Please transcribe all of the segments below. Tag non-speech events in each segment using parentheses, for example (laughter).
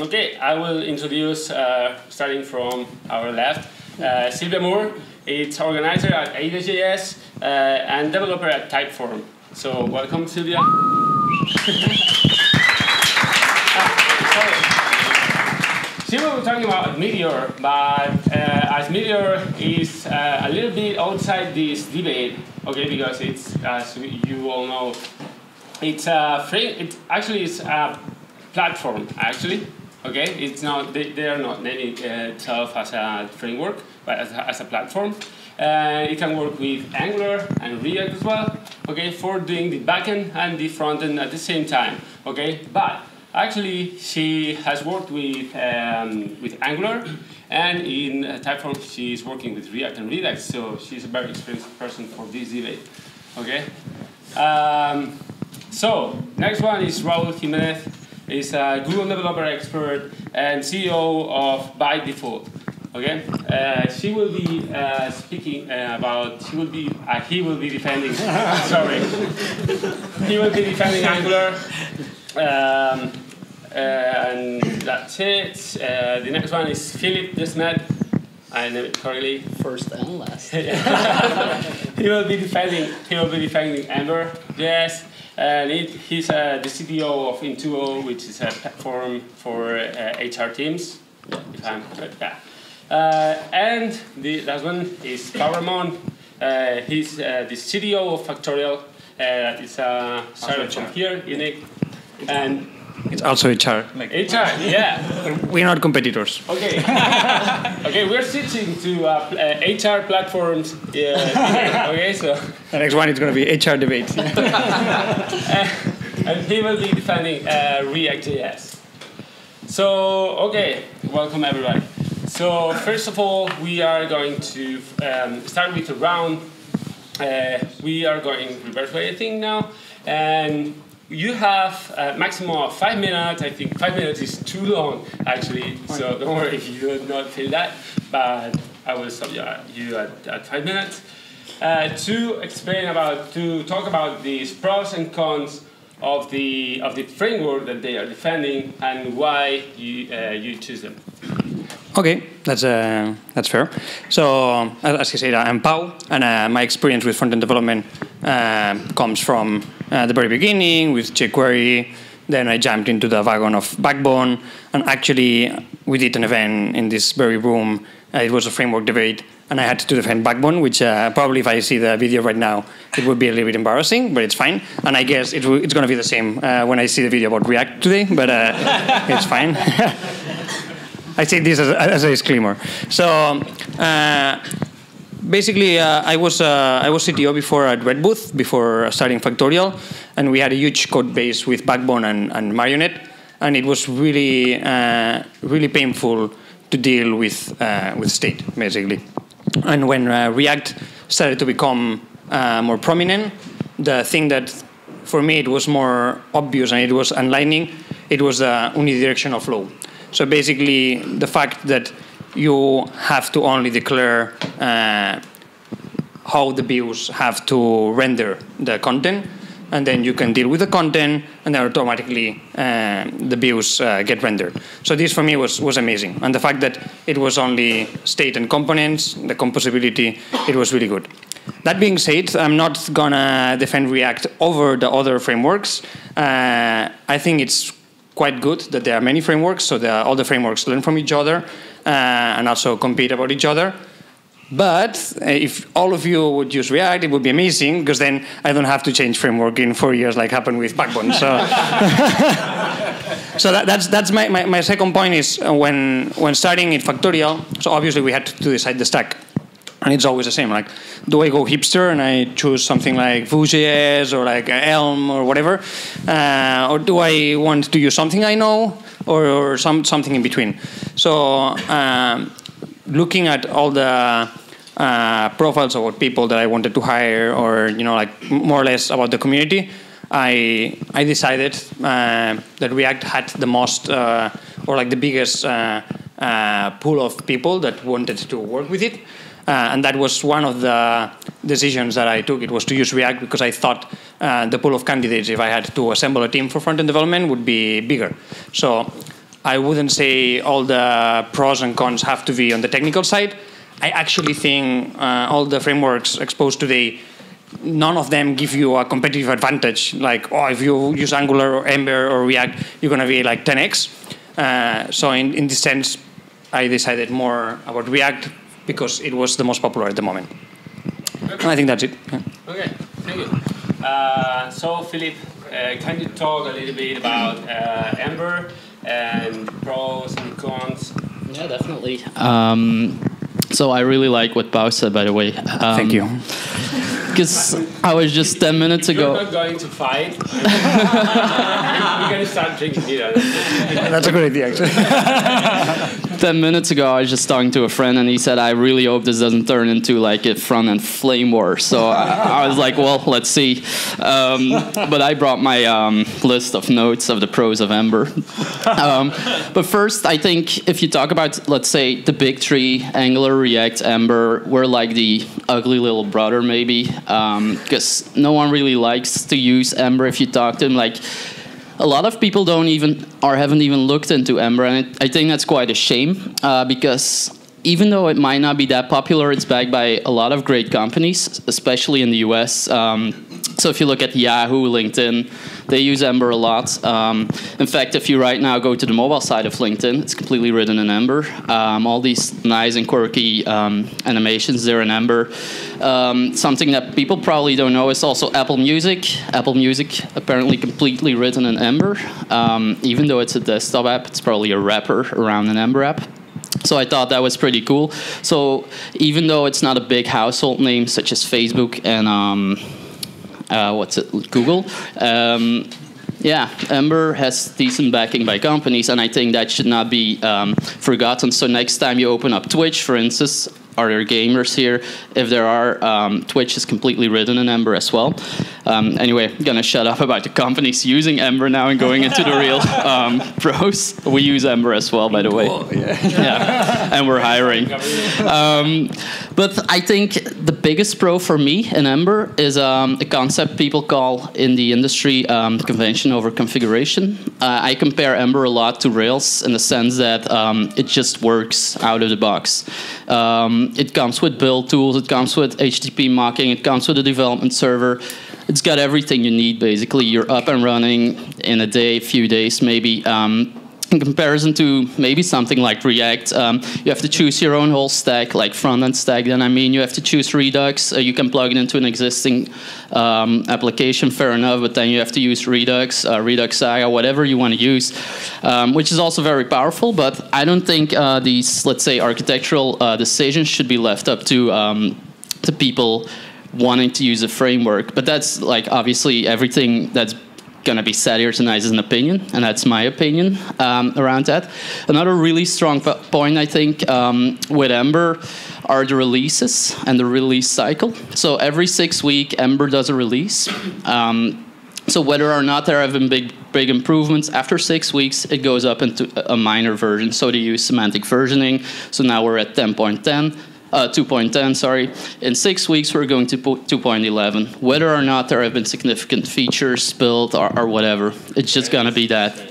Okay, I will introduce, uh, starting from our left, uh, Sylvia Moore. It's organizer at ADJS uh, and developer at Typeform. So welcome, Sylvia. (laughs) She be talking about Meteor, but uh, as Meteor is uh, a little bit outside this debate, okay, because it's, as you all know, it's a frame, it actually is a platform, actually, okay? It's not, they, they are not naming uh, itself as a framework, but as a, as a platform. Uh, it can work with Angular and React as well, okay, for doing the backend and the frontend at the same time, okay? But actually, she has worked with, um, with Angular, and in Typeform, she's working with React and Redux, so she's a very experienced person for this debate, okay? Um, so, next one is Raul Jimenez. He's a Google developer expert and CEO of By Default. Okay, uh, she will be uh, speaking uh, about. She will be. Uh, he will be defending. (laughs) sorry, he will be defending Angular, um, uh, and that's it. Uh, the next one is Philip Desmet. I know it correctly. First and last. (laughs) he will be defending. He will be defending Ember. Yes. And it, he's uh, the CTO of Intuo, which is a platform for uh, HR teams. If I'm correct, yeah. Uh, and the last one is Pau Ramon. Uh, he's uh, the CTO of Factorial. That is a startup from here, Unique. And it's also HR. Like HR, yeah. We're not competitors. Okay. (laughs) okay, we're switching to uh, HR platforms. Yeah. okay, so. The next one is going to be HR debate. (laughs) and he will be defending uh, React.js. So, okay, welcome everybody. So, first of all, we are going to um, start with a round. Uh, we are going reverse way, I think, now. And you have a maximum of five minutes. I think five minutes is too long, actually. So (laughs) don't worry if you do not feel that. But I will stop you at, at five minutes uh, to explain about, to talk about these pros and cons of the of the framework that they are defending and why you uh, you choose them. Okay, that's uh, that's fair. So, as you said, I'm Pau, and uh, my experience with front-end development uh, comes from uh, the very beginning with jQuery. Then I jumped into the wagon of Backbone, and actually, we did an event in this very room. Uh, it was a framework debate, and I had to defend Backbone, which uh, probably, if I see the video right now, it would be a little bit embarrassing, but it's fine. And I guess it it's going to be the same when I see the video about React today, but (laughs) it's fine. (laughs) I say this as, as a disclaimer. So uh, basically, uh, I was uh, I was CTO before at Redbooth before starting Factorial, and we had a huge code base with Backbone and, and Marionette, and it was really uh, really painful to deal with uh, with state basically. And when uh, React started to become more prominent, the thing that for me it was more obvious and it was enlightening, it was the unidirectional flow. So basically, the fact that you have to only declare uh, how the views have to render the content, and then you can deal with the content, and then automatically uh, the views uh, get rendered. So this for me was, was amazing. And the fact that it was only state and components, the composability, it was really good. That being said, I'm not gonna defend React over the other frameworks. Uh, I think it's quite good that there are many frameworks, so all the frameworks learn from each other and also compete about each other. But uh, if all of you would use React, it would be amazing because then I don't have to change framework in four years like happened with Backbone. So, (laughs) so that, that's that's my, my, my second point is uh, when when starting in Factorial. So obviously we had to decide the stack and it's always the same. Like, do I go hipster and I choose something like Vue.js or like Elm or whatever, uh, or do I want to use something I know or, or some something in between? So, um, looking at all the uh, profiles about people that I wanted to hire, or you know, like more or less about the community, I I decided uh, that React had the most uh, or like the biggest uh, uh, pool of people that wanted to work with it. Uh, and that was one of the decisions that I took. It was to use React because I thought uh, the pool of candidates, if I had to assemble a team for front-end development, would be bigger. So I wouldn't say all the pros and cons have to be on the technical side. I actually think uh, all the frameworks exposed today, none of them give you a competitive advantage. Like, oh, if you use Angular or Ember or React, you're going to be like 10x. Uh, so in, in this sense, I decided more about React because it was the most popular at the moment. Okay. I think that's it. Yeah. Okay, thank you. Uh, so, Philip, uh, can you talk a little bit about uh, Ember and pros and cons? Yeah, definitely. Um, so I really like what Pau said, by the way. Um, Thank you. Because I was just 10 minutes ago. You're not going to fight. We're going to start drinking beer. That's a good idea, actually. (laughs) 10 minutes ago, I was just talking to a friend, and he said, I really hope this doesn't turn into like a front end flame war. So I, I was like, well, let's see. Um, but I brought my um, list of notes of the pros of Ember. Um, but first, I think if you talk about, let's say, the big three Angular, React, Ember, we're like the ugly little brother, maybe because um, no one really likes to use Ember. If you talk to them, like a lot of people don't even or haven't even looked into Ember, and it, I think that's quite a shame uh, because even though it might not be that popular, it's backed by a lot of great companies, especially in the US. Um, so if you look at Yahoo, LinkedIn, they use Ember a lot. Um, in fact, if you right now go to the mobile side of LinkedIn, it's completely written in Ember. Um, all these nice and quirky um, animations, they're in Ember. Um, something that people probably don't know is also Apple Music. Apple Music apparently completely written in Ember. Um, even though it's a desktop app, it's probably a wrapper around an Ember app. So I thought that was pretty cool. So even though it's not a big household name such as Facebook and um, uh, what's it, Google, um, yeah, Ember has decent backing by companies, and I think that should not be um, forgotten. So next time you open up Twitch, for instance, are there gamers here? If there are, um, Twitch is completely written in Ember as well. Um, anyway, I'm gonna shut up about the companies using Ember now and going into the real (laughs) um, pros. We use Ember as well, by the way. Cool, yeah. yeah. and we're hiring. Um, but I think the biggest pro for me in Ember is um, a concept people call in the industry um, convention over configuration. Uh, I compare Ember a lot to Rails in the sense that it just works out of the box. Um, it comes with build tools, it comes with HTTP mocking, it comes with a development server. It's got everything you need basically. You're up and running in a day, a few days maybe. Um, in comparison to maybe something like React, um, you have to choose your own whole stack, like front-end stack. Then I mean, you have to choose Redux. Uh, you can plug it into an existing um, application, fair enough, but then you have to use Redux, uh, Redux Saga, whatever you want to use, um, which is also very powerful. But I don't think uh, these, let's say, architectural uh, decisions should be left up to um, to people wanting to use a framework. But that's like obviously everything that's going to be said here tonight is an opinion, and that's my opinion um, around that. Another really strong point, I think, um, with Ember are the releases and the release cycle. So every six week, Ember does a release. Um, so whether or not there have been big big improvements after six weeks, it goes up into a minor version. So they use semantic versioning. So now we're at 10.10 uh, 2.10, sorry. In six weeks, we're going to 2.11. Whether or not there have been significant features built or, or whatever, it's just going to be that.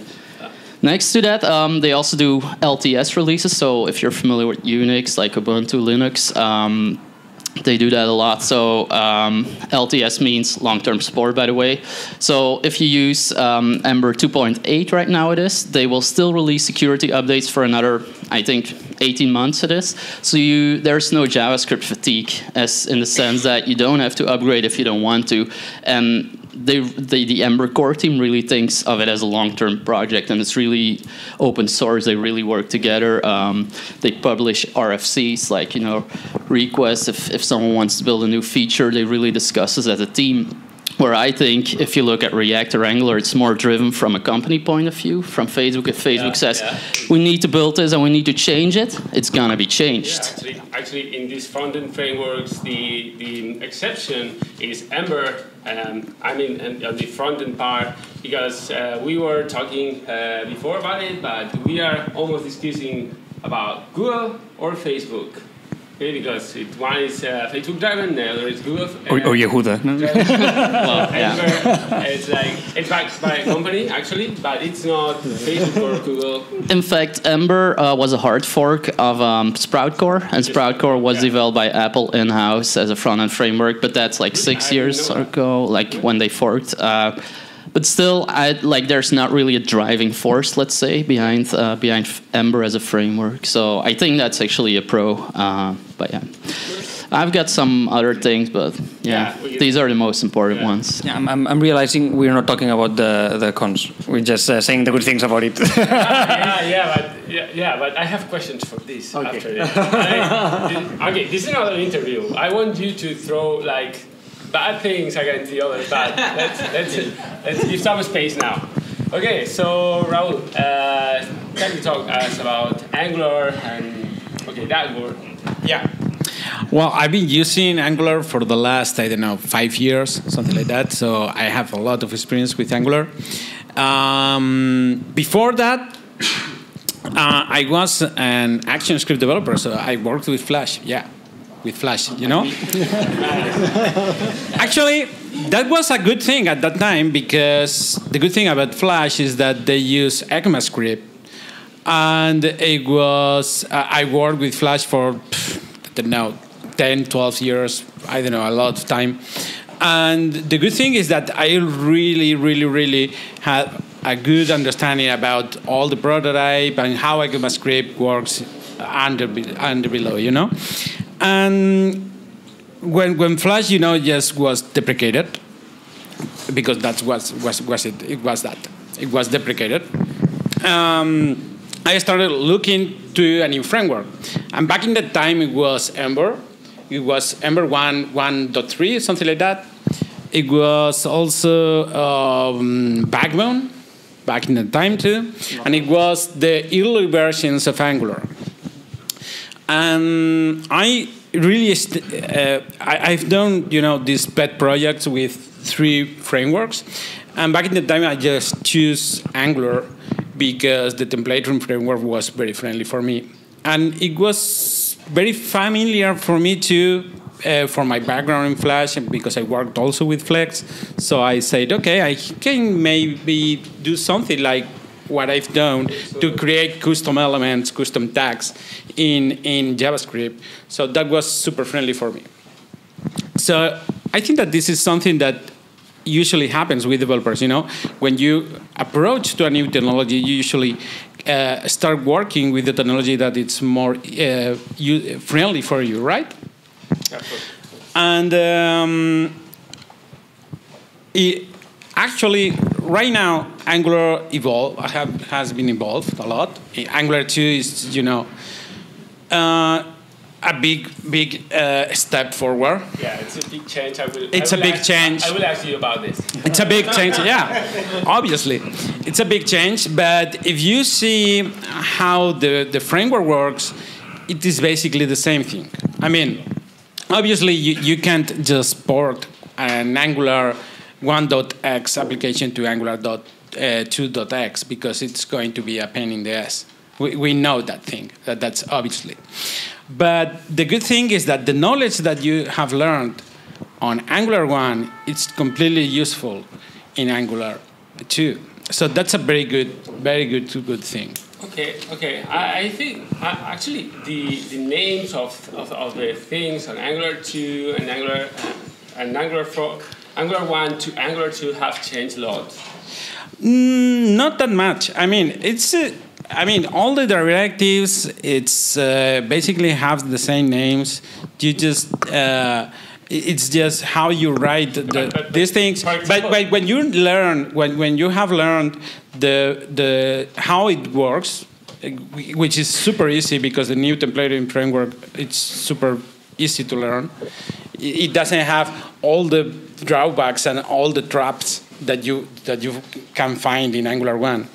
Next to that, um, they also do LTS releases. So if you're familiar with Unix, like Ubuntu Linux, um, they do that a lot. So um, LTS means long-term support, by the way. So if you use um, Ember 2.8 right now, it is. They will still release security updates for another, I think, 18 months. It is. So you there's no JavaScript fatigue, as in the sense that you don't have to upgrade if you don't want to, and they, they, the Ember core team really thinks of it as a long-term project, and it's really open source. They really work together. Um, they publish RFCs, like you know, requests. If if someone wants to build a new feature, they really discuss this as a team where I think if you look at React or Angular, it's more driven from a company point of view, from Facebook. If Facebook yeah, says yeah. we need to build this and we need to change it, it's gonna be changed. Yeah, actually, actually, in these front-end frameworks, the the exception is Ember. Um, I mean, on the front-end part, because uh, we were talking uh, before about it, but we are almost discussing about Google or Facebook. Okay, because it, one is uh, Facebook driven, the other is Google. Uh, Or, or Yehuda. no? (laughs) Well, yeah. Ember, it's like it's backed by a company actually, but it's not Facebook or Google. In fact, Ember uh, was a hard fork of um, SproutCore, and SproutCore was Yeah. developed by Apple in-house as a front-end framework. But that's like six I years didn't know that. ago, like when they forked. Uh, but still, I like there's not really a driving force, let's say, behind uh, behind Ember as a framework. So I think that's actually a pro. Uh, but yeah, I've got some other things, but yeah, Yeah, we- these are the most important Yeah. ones. Yeah, I'm, I'm, I'm realizing we're not talking about the, the cons. We're just uh, saying the good things about it. (laughs) yeah, (laughs) yeah, but yeah, yeah, but I have questions for this Okay. after this. I- (laughs) okay, this is another interview. I want you to throw like bad things against the others, but let's let's (laughs) let's give some space now. Okay, so Raul, uh, can you talk us about Angular and okay that word? Yeah. Well, I've been using Angular for the last, I don't know, five years, something like that. So I have a lot of experience with Angular. Um, before that, uh, I was an ActionScript developer, so I worked with Flash. Yeah, with Flash, you know? (laughs) Actually, that was a good thing at that time because the good thing about Flash is that they use ECMAScript. And it was, uh, I worked with Flash for, pff, I don't know, 10, 12 years, I don't know, a lot of time. And the good thing is that I really, really, really had a good understanding about all the prototype and how ECMAScript works under, under below, you know? And when, when Flash, you know, just was deprecated, because that was, was, was it, it was that. It was deprecated. Um, I started looking to a new framework. And back in that time, it was Ember. It was Ember 1, 1.3, something like that. It was also um, Backbone, back in the time too. And it was the early versions of Angular. And I really, uh, I, I've done, you know, these pet projects with three frameworks. And back in the time, I just choose Angular because the template framework was very friendly for me. And it was very familiar for me too, uh, for my background in Flash, and because I worked also with Flex. So I said, okay, I can maybe do something like what I've done to create custom elements, custom tags in, in JavaScript. So that was super friendly for me. So I think that this is something that usually happens with developers. You know, when you approach to a new technology, you usually uh, start working with the technology that it's more uh, friendly for you, right? Absolutely. And um, it, actually, right now, Angular evolve have, has been evolved a lot. Angular 2 is, you know, uh, a big, big uh, step forward. Yeah, it's a big change. I will. It's I will a big ask- change. I will ask you about this. It's a big change, yeah. Obviously, it's a big change. But if you see how the, the framework works, it is basically the same thing. I mean, obviously, you, you can't just port an Angular 1.x application to Angular uh, 2.x because it's going to be a pain in the ass. We, we know that thing, that that's obviously. But the good thing is that the knowledge that you have learned on Angular 1, it's completely useful in Angular 2. So that's a very good, very good, good thing. Okay, okay. I, I think uh, actually the, the names of, of, of the things on Angular 2 and Angular uh, and Angular 4, Angular 1 to Angular 2 have changed a lot. Mm, not that much. I mean, it's. Uh, I mean, all the directives. It's uh, basically have the same names. You just. Uh, it's just how you write the, But- but- these things. But, but when you learn, when, when you have learned the the how it works, uh, which is super easy because the new templating framework it's super easy to learn. It doesn't have all the drawbacks and all the traps that you that you can find in Angular one.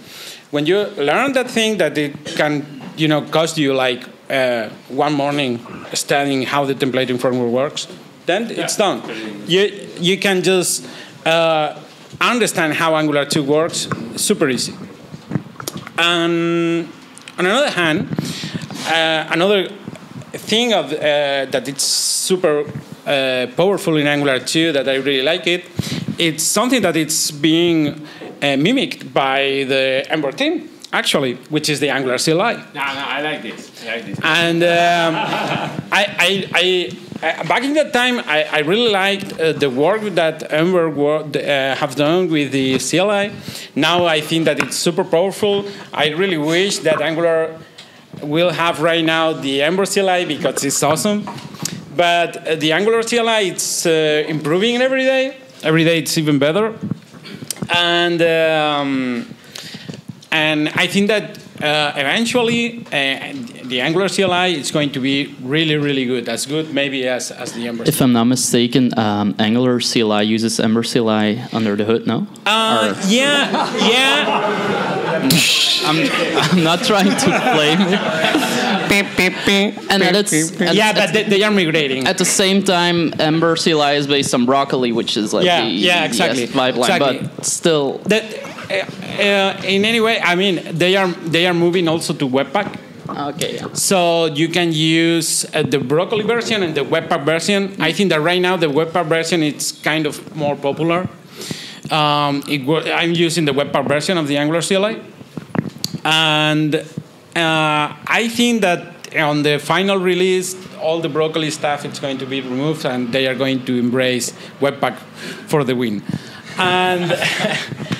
When you learn that thing that it can you know cost you like uh, one morning studying how the templating framework works, then it's done. You you can just uh, understand how Angular two works super easy. And on another hand, uh, another thing of uh, that it's super uh, powerful in Angular 2 that I really like it. It's something that it's being uh, mimicked by the Ember team actually, which is the Angular CLI. No, no, I like this. I like this. And um, I, I, I, back in that time, I, I really liked uh, the work that Ember work, uh, have done with the CLI. Now I think that it's super powerful. I really wish that Angular will have right now the Ember CLI because it's awesome. But uh, the Angular CLI, it's uh, improving every day. Every day it's even better. And um, and I think that uh, eventually uh, the Angular CLI is going to be really, really good. As good maybe as, as the Ember. If I'm not mistaken, um, Angular CLI uses Ember CLI under the hood, no? Uh, yeah, yeah. (laughs) I'm, I'm not trying to blame you. and it's, and yeah, but they, they, are migrating. At the same time, Ember CLI is based on Broccoli, which is like yeah, the yeah, exactly. pipeline, exactly. but still. That, uh, uh, in any way, I mean, they are they are moving also to Webpack. Okay. Yeah. So you can use uh, the Broccoli version and the Webpack version. I think that right now the Webpack version is kind of more popular. Um, it, I'm using the Webpack version of the Angular CLI, and uh, I think that on the final release, all the Broccoli stuff is going to be removed, and they are going to embrace Webpack for the win. And (laughs)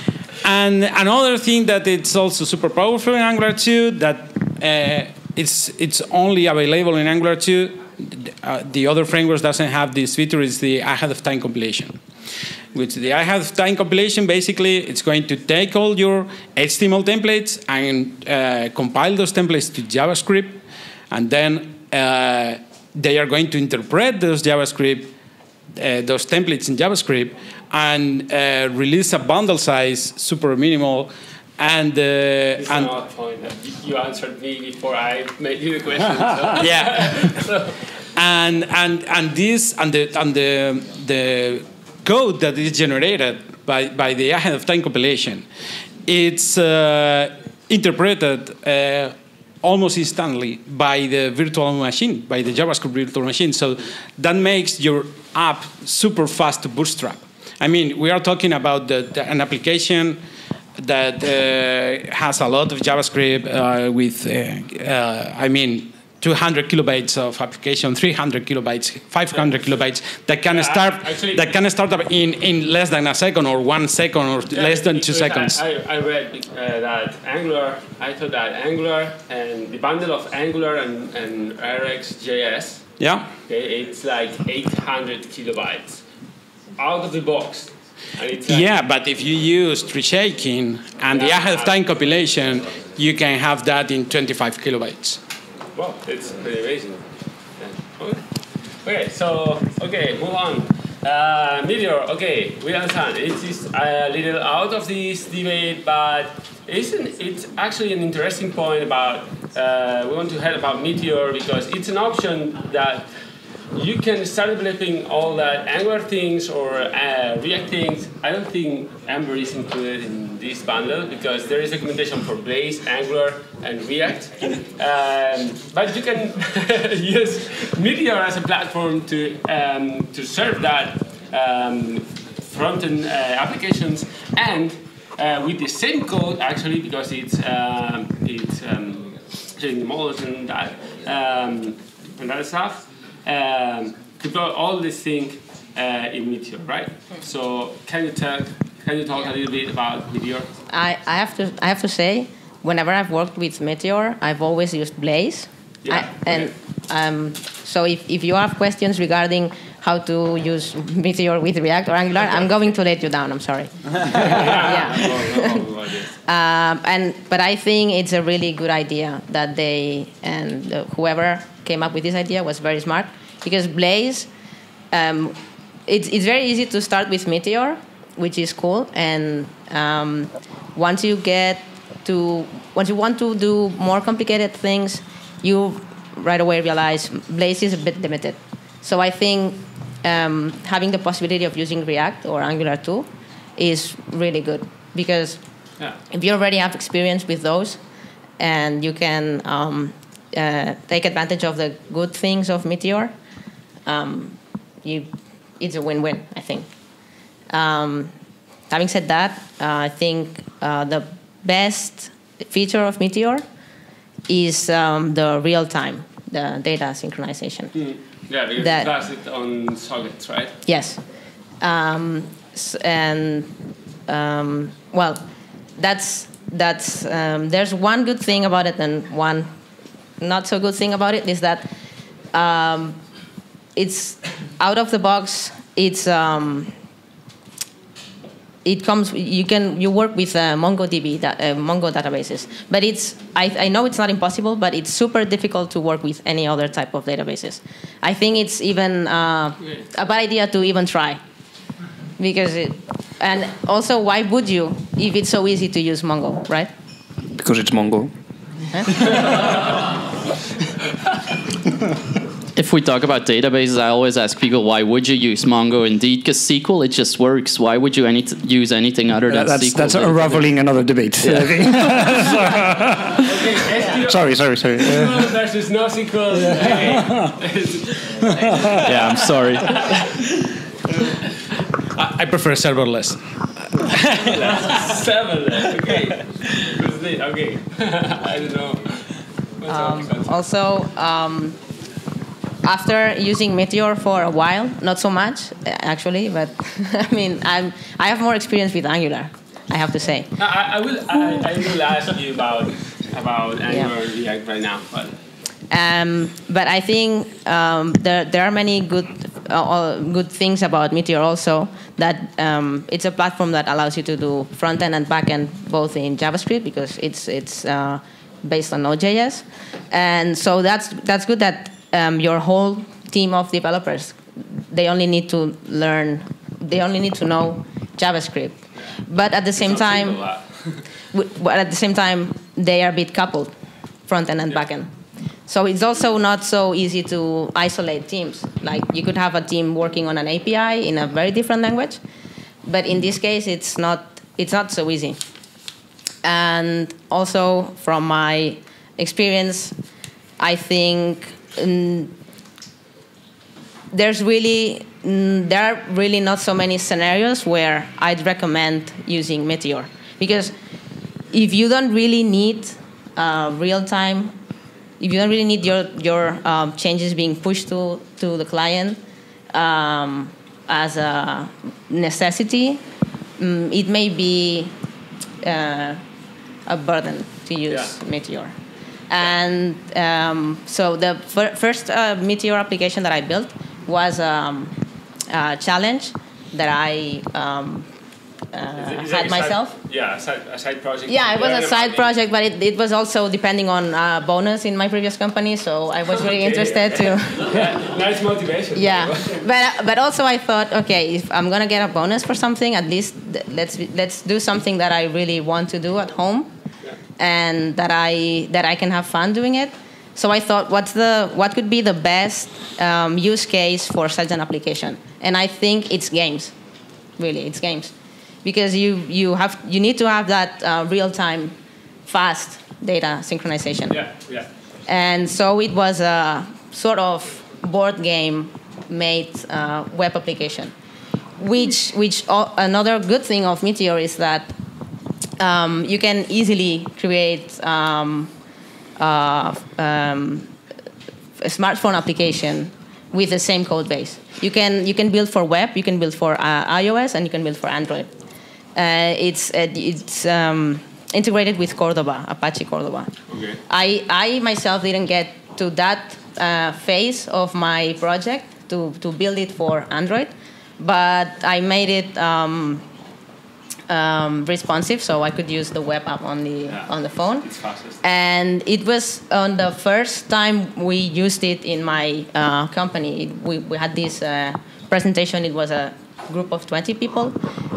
And another thing that it's also super powerful in Angular 2 that uh, it's it's only available in Angular 2. Uh, the other frameworks doesn't have this feature It's the ahead of time compilation. Which the ahead of time compilation basically it's going to take all your HTML templates and uh, compile those templates to JavaScript, and then uh, they are going to interpret those JavaScript uh, those templates in JavaScript and uh, release a bundle size super minimal and uh, and point you answered me before I made you the question. So. (laughs) yeah, and and and this and the and the the code that is generated by by the ahead of time compilation, it's uh, interpreted. Uh, almost instantly by the virtual machine, by the JavaScript virtual machine. So that makes your app super fast to bootstrap. I mean, we are talking about the, the, an application that uh, has a lot of JavaScript uh, with, uh, uh I mean, 200 kilobytes of application, 300 kilobytes, 500 kilobytes that can yeah, start actually, that can start up in, in less than a second or one second or yeah, less than two seconds. I, I read uh, that Angular, I thought that Angular and the bundle of Angular and, and RxJS, yeah, okay, it's like 800 kilobytes out of the box. Yeah, but if you use tree shaking and yeah, the ahead of time compilation, you can have that in 25 kilobytes. Wow, it's pretty amazing. Yeah. Okay. okay, so, okay, move on. Uh, Meteor, okay, we understand. It is a little out of this debate, but isn't it actually an interesting point about, uh, we want to hear about Meteor because it's an option that you can start developing all that Angular things or uh, React things. I don't think Ember is included in this bundle because there is documentation for Blaze, Angular, and React. Um, but you can (laughs) use Meteor as a platform to, um, to serve that um, front-end uh, applications and uh, with the same code actually because it's, um, it's um, showing models and that, um, and that stuff um, to put all this thing uh, in Meteor, right? So can you tell, can you talk a little bit about Meteor? I, I have to I have to say, whenever I've worked with Meteor, I've always used Blaze. Yeah, I, and um, so if, if you have questions regarding how to use (laughs) Meteor with React or Angular, I'm going to let you down. I'm sorry. (laughs) (laughs) yeah. um, and but I think it's a really good idea that they and uh, whoever came up with this idea was very smart because Blaze, um, it's, it's very easy to start with Meteor, which is cool. And um, once you get to, once you want to do more complicated things, you right away realize Blaze is a bit limited. So I think um, having the possibility of using React or Angular 2 is really good because yeah. if you already have experience with those and you can um, uh, take advantage of the good things of Meteor, um, you, it's a win-win, I think. Um, having said that, uh, I think uh, the best feature of Meteor is um, the real time, the data synchronization. Mm. Yeah, because That- it does it on sockets, right? Yes. Um, and um, well, that's that's um, there's one good thing about it and one not so good thing about it is that um, it's out of the box. It's um, it comes you can you work with uh, mongodb da- uh, mongo databases but it's I, I know it's not impossible but it's super difficult to work with any other type of databases i think it's even uh, a bad idea to even try because it and also why would you if it's so easy to use mongo right Because it's Mongo. If we talk about databases, I always ask people, why would you use Mongo indeed? Because SQL, it just works. Why would you any use anything other than that's SQL? that's database? unraveling another debate. I think. Okay, sorry, sorry, sorry. SQL versus (laughs) NoSQL. Yeah, I'm sorry. I, I prefer serverless. (laughs) serverless, Okay. The- Okay. (laughs) I don't know. Um, also, um, after using Meteor for a while, not so much uh, actually, but (laughs) I mean, I'm I have more experience with Angular. I have to say. I, I will. I, I will ask you about about Angular and React right now, but Um, but I think um, there, there are many good uh, uh, good things about Meteor also. That um, it's a platform that allows you to do front end and back end both in JavaScript because it's it's uh, based on Node.js, and so that's that's good that um, your whole team of developers they only need to learn they only need to know JavaScript, but at the same time. (laughs) but at the same time they are a bit coupled front end and back end so it's also not so easy to isolate teams. Like you could have a team working on an api in a very different language but in this case it's not it's not so easy. And also from my experience i think mm, there's really mm, there are really not so many scenarios where I'd recommend using Meteor. Because if you don't really need uh, real time, if you don't really need your your um, changes being pushed to to the client um, as a necessity, mm, it may be uh, a burden to use Yeah. Meteor. And um, so the fir- first uh, Meteor application that I built was um, a challenge that I um, uh, is had myself. Side, yeah, side, a side project. Yeah, it was Learn a side project, but it, it was also depending on uh, bonus in my previous company, so I was really (laughs) Okay, interested to. (laughs) Yeah, nice motivation. Yeah, but but also I thought, okay, if I'm gonna get a bonus for something, at least let's let's do something that I really want to do at home, and that I that I can have fun doing it. So I thought, what's the what could be the best um, use case for such an application? And I think it's games, really, it's games, because you you have you need to have that uh, real time, fast data synchronization. Yeah, yeah. And so it was a sort of board game made uh, web application. Which, which another good thing of Meteor is that um, you can easily create um, uh, um, a smartphone application with the same code base. You can you can build for web, you can build for uh, iOS, and you can build for Android. Uh, it's uh, it's um, integrated with Cordova, Apache Cordova. Okay. I, I myself didn't get to that uh, phase of my project to, to build it for Android, but I made it um, um, responsive, so I could use the web app on the Yeah. on the phone. It's fastest. And it was on the first time we used it in my uh, company. We, we had this uh, presentation. It was a group of 20 people,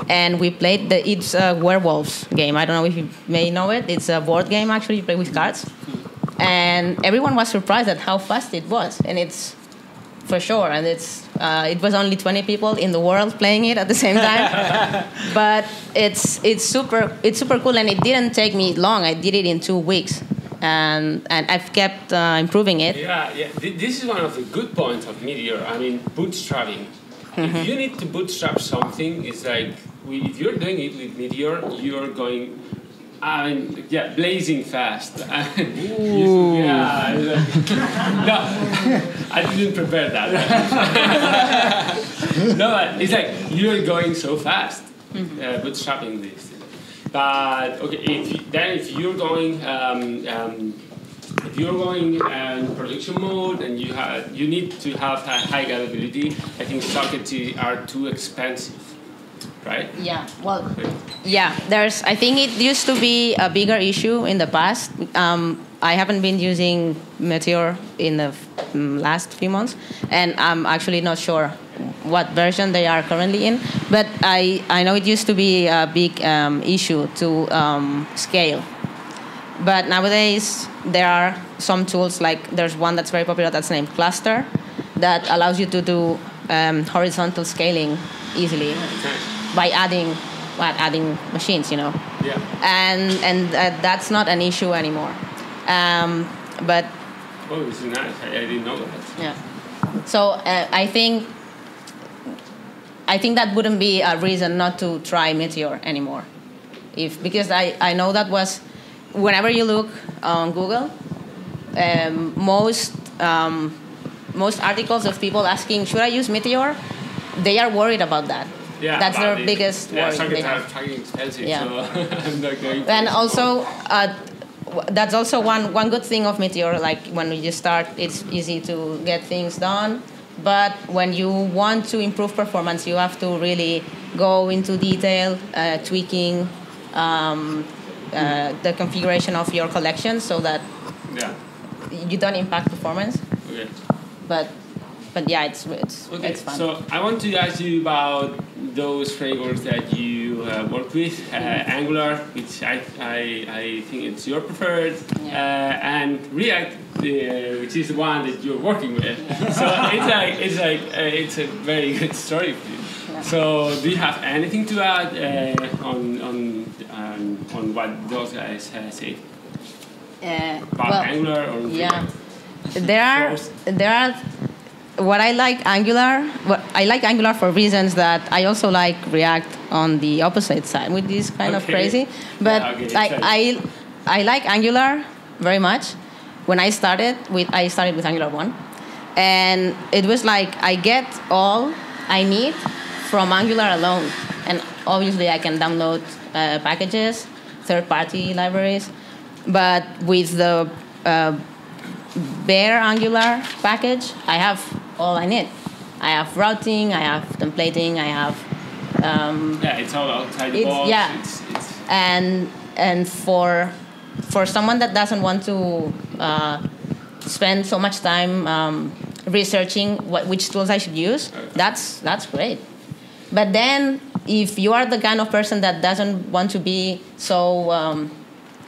and we played the. It's a werewolves game. I don't know if you may know it. It's a board game actually. You play with cards, and everyone was surprised at how fast it was. And it's for sure. And it's uh, it was only 20 people in the world playing it at the same time. (laughs) but it's it's super it's super cool, and it didn't take me long. I did it in two weeks. and and I've kept uh, improving it. Yeah, yeah. This is one of the good points of Meteor. I mean, bootstrapping. Mm-hmm. If you need to bootstrap something, it's like we, if you're doing it with Meteor, you're going. I mean, yeah, blazing fast. (laughs) Yeah. (laughs) no, I didn't prepare that. (laughs) no, but it's like you're going so fast, mm-hmm. uh, bootstrapping this. But okay, if you, then if you're going um, um, if you're going in production mode and you have you need to have a high availability, I think sockets are too expensive, right? Yeah. Well, yeah. There's. I think it used to be a bigger issue in the past. Um, I haven't been using Meteor in the mm, last few months, and I'm actually not sure what version they are currently in. But I, I know it used to be a big um, issue to um, scale. But nowadays, there are some tools, like there's one that's very popular that's named Cluster, that allows you to do um, horizontal scaling easily by adding well, adding machines, you know. Yeah. And and uh, that's not an issue anymore. Um, but. Oh, it's nice. I, I didn't know that. Yeah. So uh, I think I think that wouldn't be a reason not to try Meteor anymore. If because I, I know that was whenever you look on Google, um, most um, most articles of people asking should I use Meteor, they are worried about that. Yeah, that's their it. biggest yeah, worry. They expensive, yeah. so (laughs) I'm not going. And also, uh, that's also one one good thing of Meteor. Like when you start, it's easy to get things done but when you want to improve performance, you have to really go into detail, uh, tweaking um, uh, the configuration of your collection so that yeah. you don't impact performance. Okay. But but yeah, it's it's okay. it's fun. So I want to ask you about those frameworks that you uh, work with, uh, mm-hmm. Angular, which I, I I think it's your preferred, yeah. Uh, and React uh, which is the one that you're working with. so it's like it's like uh, it's a very good story for you. So do you have anything to add uh, on on um, on what those guys uh, say uh, about well, Angular or yeah? There are there are what I like Angular. What I like Angular for reasons that I also like React on the opposite side, which is kind okay. of crazy. But yeah, okay, like I I like Angular very much when I started with I started with Angular one, and it was like I get all I need from Angular alone, and obviously I can download uh, packages, third-party libraries, but with the uh, bare Angular package, I have all I need. I have routing, I have templating, I have. Um, yeah, it's all outside the box. Yeah, it's, it's and and for for someone that doesn't want to uh, spend so much time um, researching what, which tools I should use, that's that's great. But then, if you are the kind of person that doesn't want to be so um,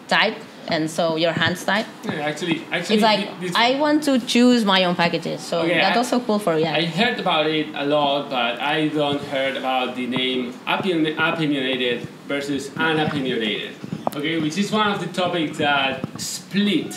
tight and so your hands tight, yeah, actually, actually, it's like this, I want to choose my own packages. So okay, that's I, also cool for React. I heard about it a lot, but I don't heard about the name opinionated versus unopinionated okay, which is one of the topics that split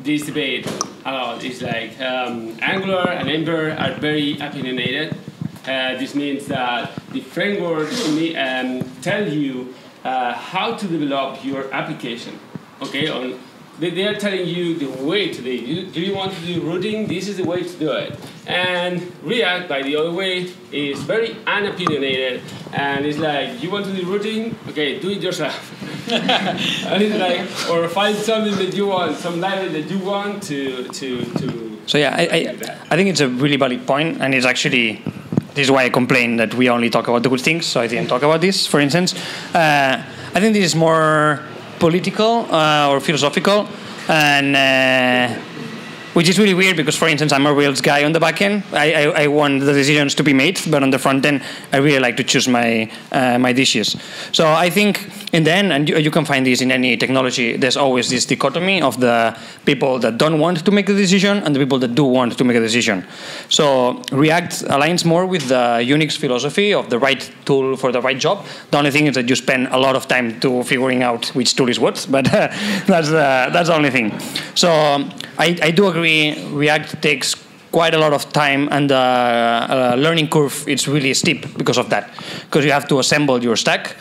this debate a lot. It's like um, Angular and Ember are very opinionated. Uh, this means that the framework um, tell you uh, how to develop your application. Okay, on they, they are telling you the way to do it. Do you want to do routing? This is the way to do it. And React, by the other way, is very unopinionated. And it's like, you want to do routing? Okay, do it yourself. (laughs) and it's like, or find something that you want, some library that you want to, to, to so yeah, I, I, I think it's a really valid point, and it's actually this is why I complain that we only talk about the good things. So I didn't talk about this, for instance. Uh, I think this is more political uh, or philosophical, and uh, which is really weird because, for instance, I'm a Rails guy on the back end. I, I, I, want the decisions to be made, but on the front end, I really like to choose my uh, my dishes. So I think in the end, and you, you, can find this in any technology, there's always this dichotomy of the people that don't want to make a decision and the people that do want to make a decision. So React aligns more with the Unix philosophy of the right tool for the right job. The only thing is that you spend a lot of time to figuring out which tool is what, but (laughs) that's, uh, that's the only thing. So I, I do agree React takes quite a lot of time and the uh, learning curve is really steep because of that because you have to assemble your stack.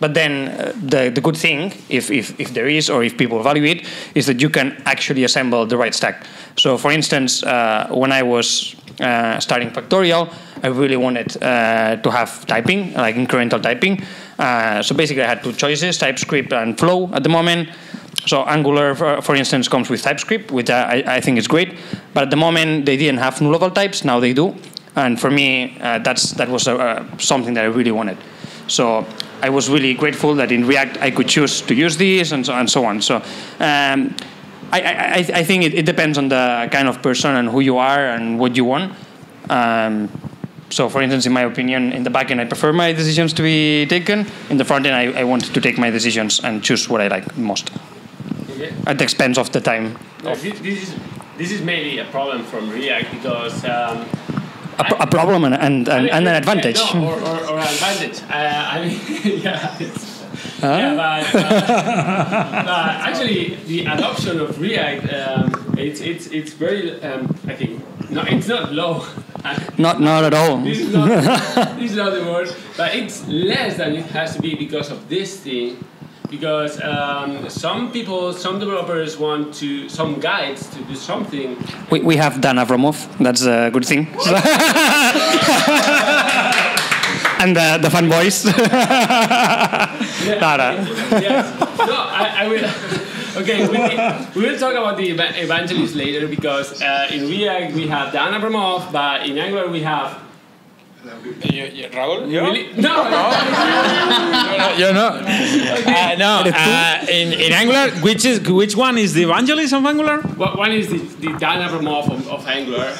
But then uh, the, the good thing if, if, if there is or if people value it is that you can actually assemble the right stack. So for instance uh, when i was uh, starting factorial i really wanted uh, to have typing like incremental typing. Uh, so basically i had two choices typescript and flow at the moment so Angular, for, for, instance, comes with TypeScript, which I, I, think is great. But at the moment, they didn't have nullable types. Now they do. And for me, uh, that's, that was uh, something that I really wanted. So I was really grateful that in React I could choose to use these and so, and so on. So um, I, I, I, think it, it, depends on the kind of person and who you are and what you want. Um, so, for instance, in my opinion, in the backend, I prefer my decisions to be taken. In the front end, I, I want to take my decisions and choose what I like most at the expense of the time. this, this, is this is maybe a problem from React because. Um, a, a, problem and, and, and, and an advantage. Yeah, no, or, or, or, an advantage. Uh, I mean, (laughs) yeah, Huh? Yeah, but, uh, (laughs) but, actually, the adoption of React, um, it's, it's, it's very, um, I think, no, it's not low. (laughs) not, not at all. this, is not, this is not the word, but it's less than it has to be because of this thing because um, some people, some developers want to, some guides to do something. We, we have Dan Abramov, that's a good thing. (laughs) and uh, the fun boys. yeah, yes. No, I, I will. (laughs) Okay, we, we will talk about the evangelists later because uh, in React we have Dan Abramov, but in Angular we have you, you, Raúl? ¿Yo? Really? No, no. (laughs) no, yo no. Uh, no, uh, in, in Angular, which is which one is the evangelist of Angular? What one is the, the Dan Abramov of, of Angular?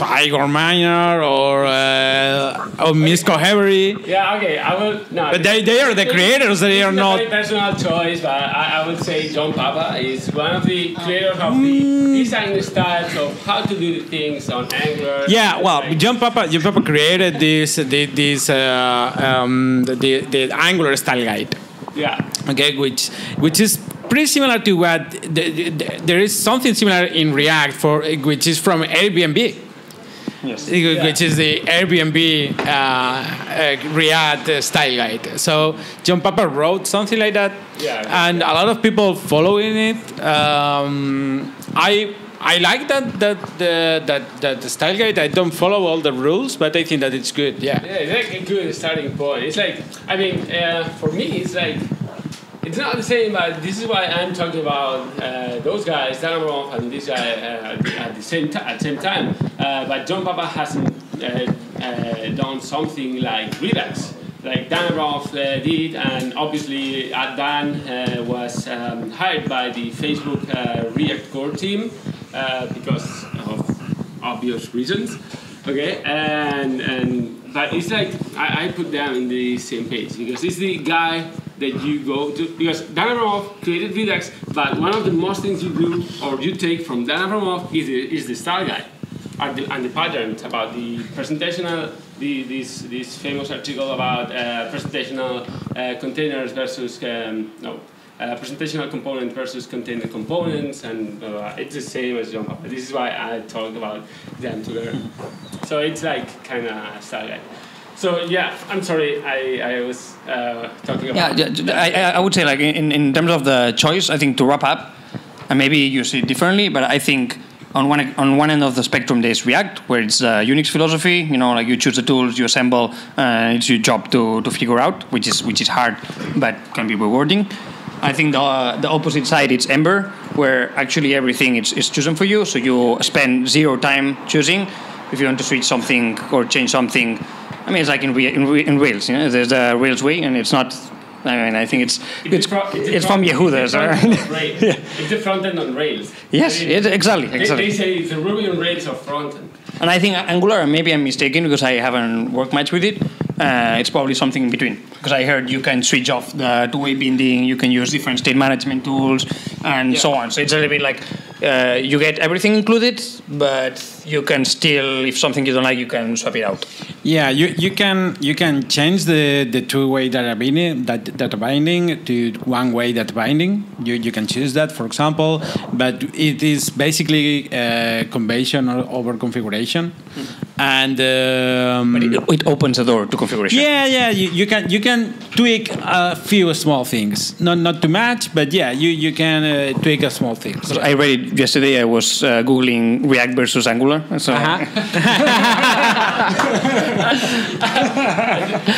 Igor Minar or uh, or Misko Hevery. Yeah, okay, I will. No, but they, they are the creators. They are not. personal choice, but I, I would say John Papa is one of the creators of the mm. design styles of how to do the things on Angular. Yeah, well, John Papa, John Papa created this this uh, um, the the Angular style guide. Yeah. Okay, which which is pretty similar to what the, the, there is something similar in React for which is from Airbnb. Yes. Which is the Airbnb uh, uh, React style guide. So John Papa wrote something like that, yeah, and a lot of people following it. Um, I I like that that the that, that the style guide. I don't follow all the rules, but I think that it's good. Yeah. Yeah, it's like a good starting point. It's like I mean, uh, for me, it's like it's not the same, but this is why I'm talking about uh, those guys, Dan Abramov and this guy uh, at the same time. At same time, uh, but John Papa hasn't uh, uh, done something like Redux, like Dan Abramov uh, did, and obviously Dan was um, hired by the Facebook React core team because of obvious reasons. Okay, and and but it's like I, I put them in the same page because it's the guy that you go to because Dan Abramov created Redux, but one of the most things you do or you take from Dan Abramov is the, is the style guide and the, and the patterns about the presentational the, this this famous article about uh, presentational uh, containers versus um, no. Uh, presentational component versus container components, and it's the same as John Papa. This is why I talk about them together. So it's like kind of style guide. So yeah, I'm sorry, I, I was uh, talking about. Yeah, I, I would say like in, in terms of the choice, I think to wrap up, and maybe you see it differently, but I think on one on one end of the spectrum there's React, where it's uh, Unix philosophy. You know, like you choose the tools, you assemble, uh, it's your job to, to figure out, which is which is hard, but can be rewarding. I think the uh, the opposite side it's Ember, where actually everything is, is chosen for you, so you spend zero time choosing. If you want to switch something or change something, I mean, it's like in, in, in Rails. You know, there's a Rails way, and it's not I mean, I think it's It's, it's, fro- it's from Yehuda. It's the so- on (laughs) Rails. It's the front end on Rails. Yes, it- exactly, They, exactly. they say it's a Ruby on Rails of front end. And I think Angular, maybe I'm mistaken because I haven't worked much with it. Uh, it's probably something in between. Because I heard you can switch off the two-way binding, you can use different state management tools, and so on. So it's a little bit like uh, you get everything included, but you can still, if something you don't like, you can swap it out. Yeah, you, you can you can change the, the two way data binding that data binding to one way data binding. You, you can choose that, for example, but it is basically uh, convention or over configuration, and um, But it, it opens the door to configuration. yeah, yeah, you, you can you can tweak a few small things, not not too much, but yeah, you you can uh, tweak a small things. So I read it yesterday. I was uh, googling React versus Angular. So (laughs)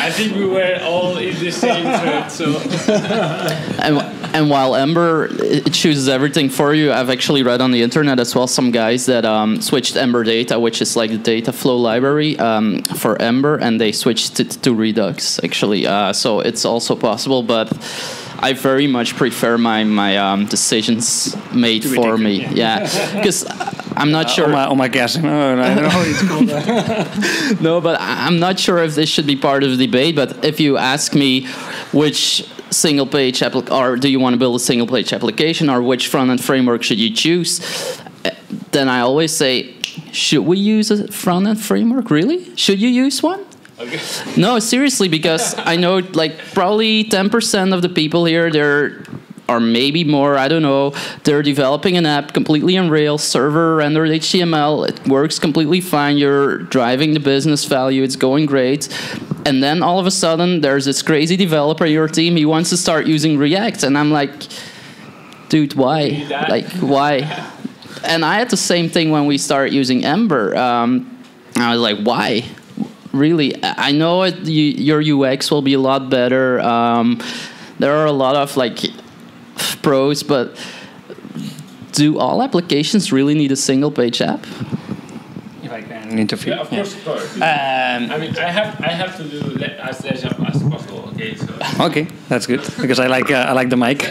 I think we were all in the same thread, so (laughs) And, and while Ember it chooses everything for you, I've actually read on the internet as well some guys that um, switched Ember Data, which is like the data flow library um, for Ember, and they switched it to Redux actually. Uh, so it's also possible, but I very much prefer my my um, decisions made for taken, me. Yeah, because I'm not sure. Oh my, oh my gosh, no, I don't know what it's (laughs) called. No, but I'm not sure if this should be part of the debate. But if you ask me which single page applic or do you want to build a single page application or which front end framework should you choose, then I always say, should we use a front end framework? Really? Should you use one? okay. No, seriously, because I know like probably 10% of the people here, they're or maybe more, I don't know, they're developing an app completely in Rails, server rendered HTML, it works completely fine, you're driving the business value, it's going great. And then all of a sudden there's this crazy developer in your team, he wants to start using React and I'm like, dude, why? Like why? (laughs) And I had the same thing when we started using Ember. Um, I was like, why? Really, I know it, you, your UX will be a lot better. Um, there are a lot of like pros, but do all applications really need a single page app? Interfere. Yeah, of course, of course. Um, I mean, I have I have to do as less as possible. Okay, so okay, that's good because I like uh, I like the mic.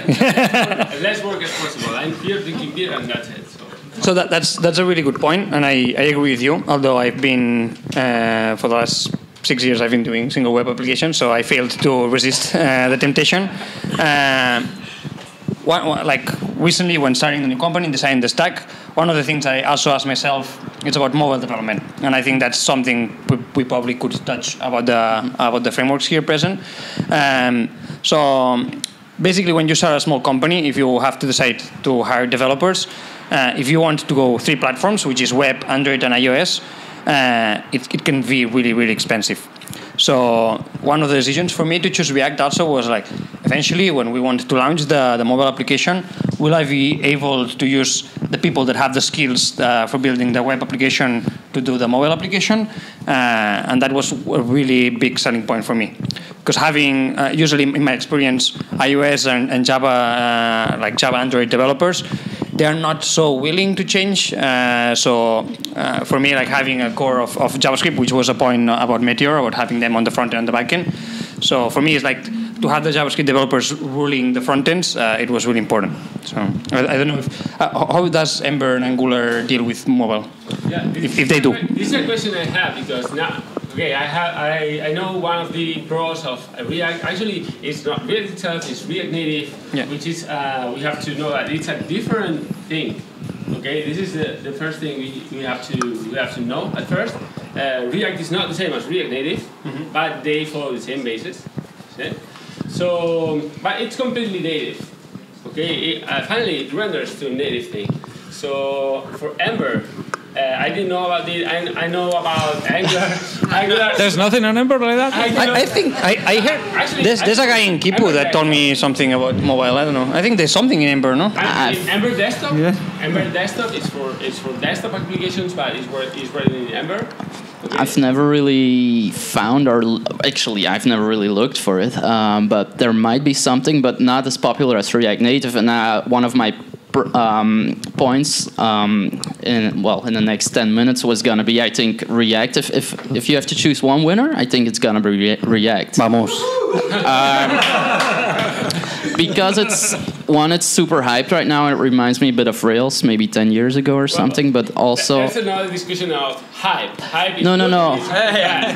less work as possible. I'm here drinking beer, and that's it. So. so that, that's that's a really good point, and I, I agree with you. Although I've been uh, for the last six years I've been doing single web applications, so I failed to resist uh, the temptation. Uh, one, like recently when starting the new company, designing the stack, one of the things I also asked myself is about mobile development, and I think that's something we, we probably could touch about the about the frameworks here present. Um, so basically, when you start a small company, if you have to decide to hire developers, uh, if you want to go three platforms, which is web, Android, and iOS, uh, it, it can be really really expensive. So one of the decisions for me to choose React also was like, eventually when we want to launch the, the mobile application, will I be able to use the people that have the skills uh, for building the web application to do the mobile application? Uh, and that was a really big selling point for me. Because having, uh, usually in my experience, iOS and, and Java, uh, like Java Android developers, they are not so willing to change. Uh, so uh, for me, like having a core of, of JavaScript, which was a point about Meteor, about having them on the front end and the back end. So for me, it's like to have the JavaScript developers ruling the front ends. Uh, it was really important. So I, I don't know if uh, how- does Ember and Angular deal with mobile? Yeah, If- if they do. This is a question I have because now, okay, I have I, I know one of the pros of uh, React. Actually, it's not React itself; it's React Native, Yeah. which is uh, we have to know that it's a different thing. Okay, this is the, the first thing we, we have to we have to know at first. Uh, React is not the same as React Native, Mm-hmm. but they follow the same basis. See? So, but it's completely native. Okay, it, uh, finally it renders to a native thing. So for Ember, uh, I didn't know about it. I, I know about Angular. (laughs) Angular. There's nothing on Ember like that. I, I, I think I, I heard Actually, there's, there's a guy in Kipu Ember that told me something about mobile. I don't know. I think there's something in Ember, no? I- in Ember Desktop. Yeah. Ember Desktop is for is for desktop applications, but it's wor- it's written in Ember. Okay. I've never really found, or actually, I've never really looked for it. Um, but there might be something, but not as popular as React Native. And uh, one of my pr- um, points, um, in well, in the next ten minutes, was gonna be, I think, React. If if, if you have to choose one winner, I think it's gonna be Re- React. Vamos. Because it's one, it's super hyped right now, and it reminds me a bit of Rails, maybe ten years ago or something. But also, That's another discussion of hype. Hype is No, no, no. (laughs)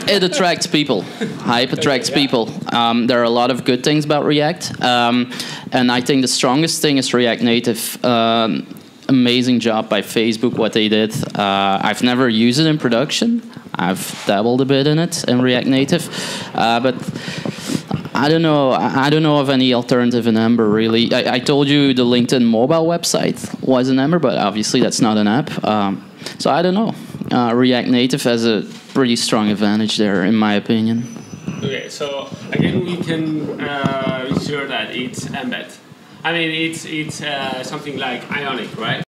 it attracts people. Hype attracts yeah. people. Um, there are a lot of good things about React, um, and I think the strongest thing is React Native. Um, amazing job by Facebook what they did. Uh, I've never used it in production. I've dabbled a bit in it in React Native, uh, but I don't know. I don't know of any alternative in Ember really. I, I told you the LinkedIn mobile website was in Ember, but obviously that's not an app. Um, so I don't know. Uh, React Native has a pretty strong advantage there, in my opinion. Okay, so again, we can uh, be sure that it's embed. I mean, it's it's uh, something like Ionic, right?